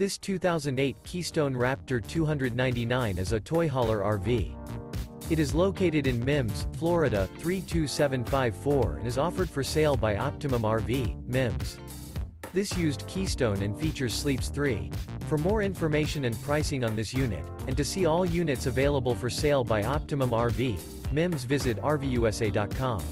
This 2008 Keystone Raptor 299 is a toy hauler RV. It is located in Mims, Florida, 32754 and is offered for sale by Optimum RV, Mims. This used Keystone and features Sleeps 3. For more information and pricing on this unit, and to see all units available for sale by Optimum RV, Mims visit RVUSA.com.